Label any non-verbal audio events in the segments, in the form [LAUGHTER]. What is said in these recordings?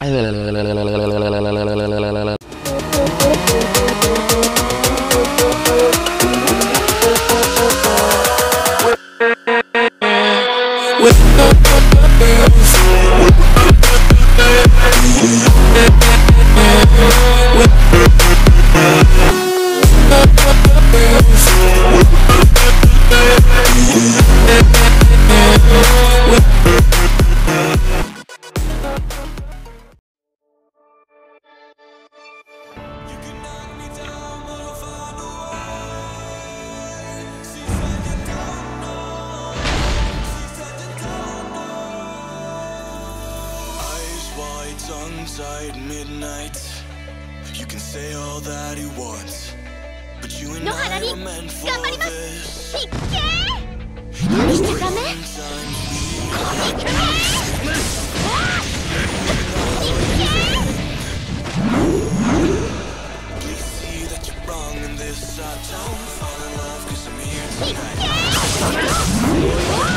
Eyes [LAUGHS] sun's at midnight. You can say all that you want But you and I are meant for this. I don't fall in love cause I'm here tonight.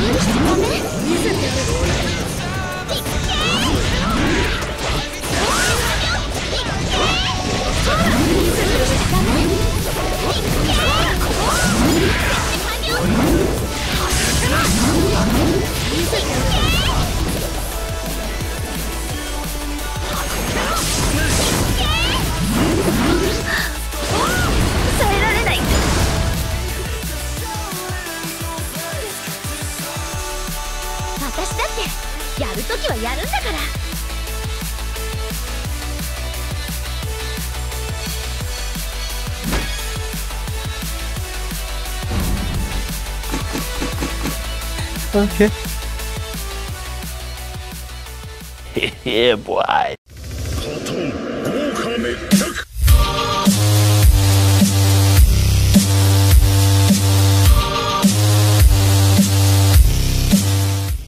修理してたる時はやるんだから Okay. yeah, boy.